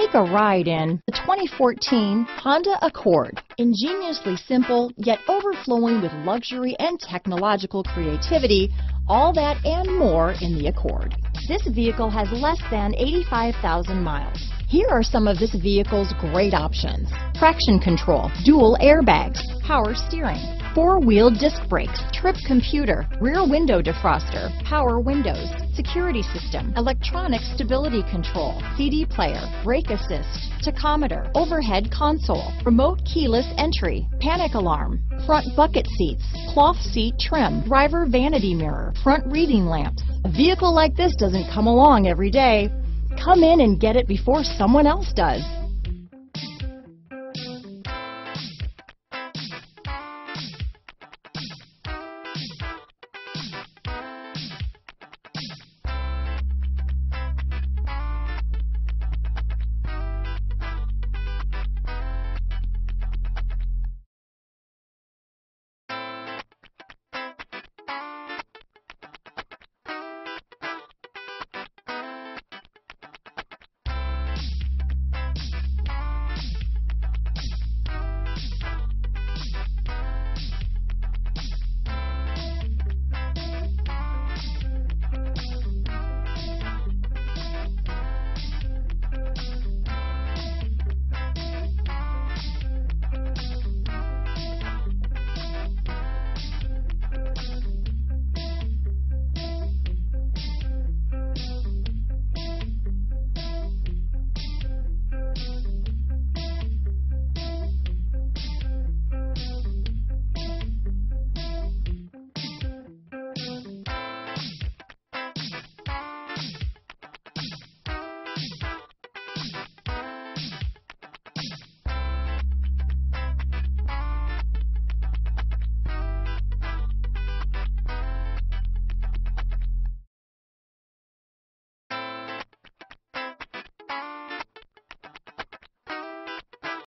Take a ride in the 2014 Honda Accord. Ingeniously simple, yet overflowing with luxury and technological creativity, all that and more in the Accord. This vehicle has less than 85,000 miles. Here are some of this vehicle's great options. Traction control, dual airbags, power steering, four-wheel disc brakes, trip computer, rear window defroster, power windows, security system, electronic stability control, CD player, brake assist, tachometer, overhead console, remote keyless entry, panic alarm, front bucket seats, cloth seat trim, driver vanity mirror, front reading lamps. A vehicle like this doesn't come along every day. Come in and get it before someone else does.